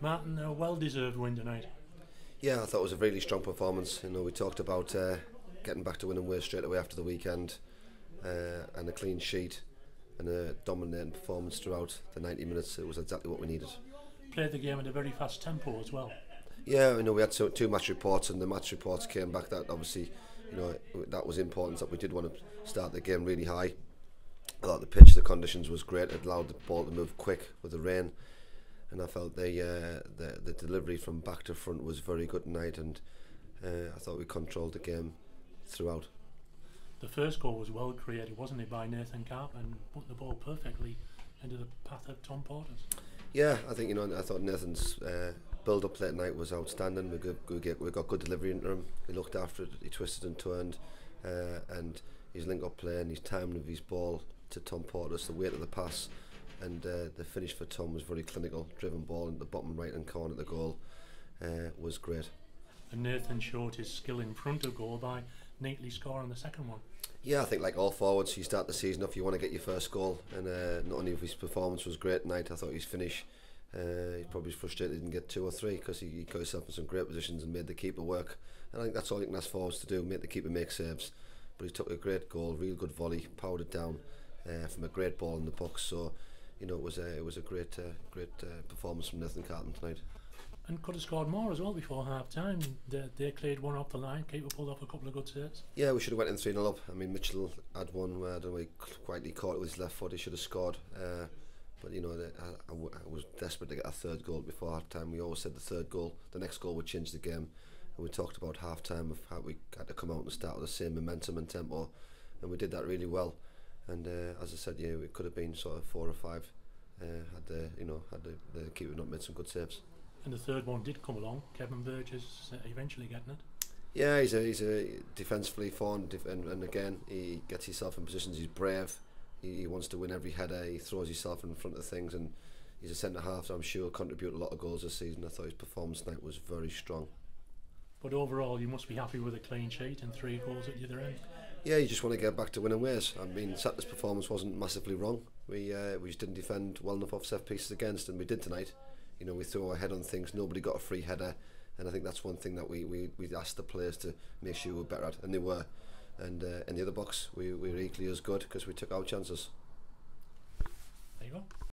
Martin, uh, a well-deserved win tonight. Yeah, I thought it was a really strong performance. You know, we talked about uh, getting back to winning ways straight away after the weekend, uh, and a clean sheet and a dominating performance throughout the 90 minutes. It was exactly what we needed. Played the game at a very fast tempo as well. Yeah, you know, we had two, two match reports, and the match reports came back that obviously, you know, that was important that we did want to start the game really high. I thought the pitch, the conditions was great. It allowed the ball to move quick with the rain. And I felt the uh, the, the delivery from back to front was very good tonight, and uh, I thought we controlled the game throughout. The first goal was well created, wasn't it, by Nathan Cartman put the ball perfectly into the path of Tom Portas. Yeah, I think you know. I thought Nathan's uh, build-up play night was outstanding. We got, we, get, we got good delivery into him. He looked after it. He twisted and turned, uh, and his link-up play and his timing of his ball to Tom Portas, the weight of the pass, and uh, the finish for Tom was very clinical. Driven ball in the bottom right-hand corner of the goal uh, was great. And Nathan showed his skill in front of goal by neatly scoring the second one. Yeah, I think like all forwards, you start the season off, you want to get your first goal, and uh, not only if his performance was great tonight, I thought his finish. Uh, he's probably frustrated he didn't get two or three because he, he got himself in some great positions and made the keeper work. And I think that's all you can ask forwards to do, make the keeper make saves. But he took a great goal, real good volley, powered it down uh, from a great ball in the box. So, you know, it was a it was a great uh, great uh, performance from Nathan Cartman tonight. And could have scored more as well before half time. They, they cleared one off the line, keeper pulled off a couple of good saves. Yeah, we should have went in 3 0 up. I mean, Mitchell had one where I don't know, he quietly caught it with his left foot, he should have scored. Uh, but you know, I, I, I was desperate to get a third goal before half time. We always said the third goal, the next goal would change the game. And we talked about half time of how we had to come out and start with the same momentum and tempo, and we did that really well. And uh, as I said, yeah, it could have been sort of four or five. Uh, had the you know had the, the keeper not made some good saves. And the third one did come along. Kevin Burgess eventually getting it. Yeah, he's a he's a defensively fond, def- and, and again he gets himself in positions. He's brave. He, he wants to win every header. He throws himself in front of things, and he's a centre half. So I'm sure contribute a lot of goals this season. I thought his performance tonight was very strong. But overall, you must be happy with a clean sheet and three goals at the other end. yeah, you just want to get back to winning ways. I mean, Saturday's performance wasn't massively wrong. We uh, we just didn't defend well enough off set pieces against, and we did tonight. You know, we threw our head on things. Nobody got a free header, and I think that's one thing that we we, we asked the players to make sure we were better at, and they were. And uh, in the other box, we, we were equally as good because we took our chances. There you go.